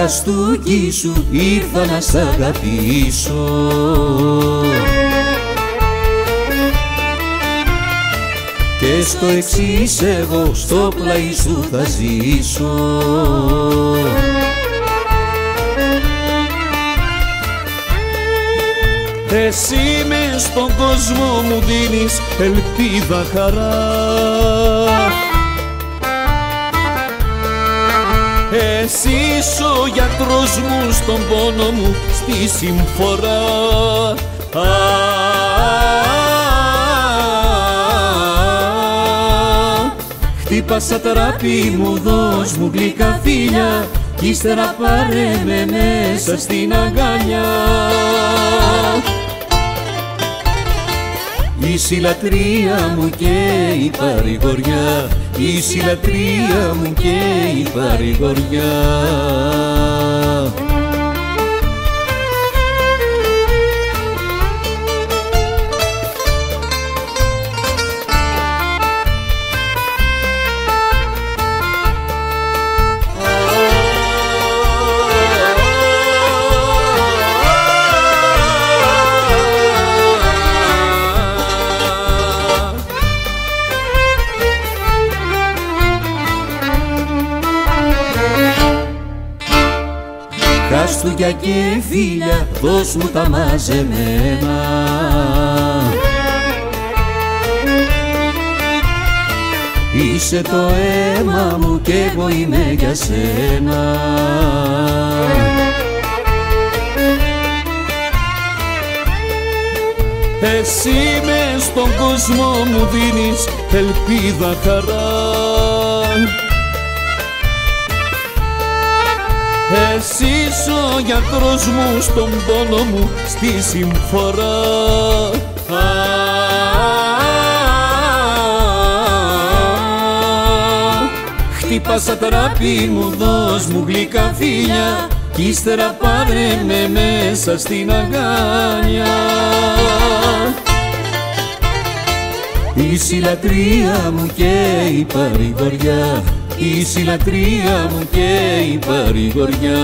χαστούκι σου ήρθα να σ' αγαπήσω. Και στο εξής εγώ στο πλάι σου θα ζήσω. Εσύ μες στον κόσμο μου δίνεις ελπίδα χαρά Εσύ είσαι ο γιατρός μου στον πόνο μου στη συμφορά. Χτύπασα τράπη μου, δώσ' μου γλυκά φίλια κι ύστερα πάρε με μέσα στην αγκαλιά η λατρεία μου και η παρηγοριά. Η λατρεία μου και η παρηγοριά Χάστουγια και φίλια δώσ' μου τα μαζεμένα. Είσαι το αίμα μου και εγώ είμαι για σένα. Εσύ με στον κόσμο μου δίνεις ελπίδα χαρά Εσύ είσαι ο γιατρός μου στον πόνο μου στη συμφορά. Χτύπασα τράπη μου, δώσ' μου γλυκά φίλια κι ύστερα πάρε με μέσα στην αγκάλια. Η λατρεία μου και η παρηγοριά η λατρεία μου και η παρηγοριά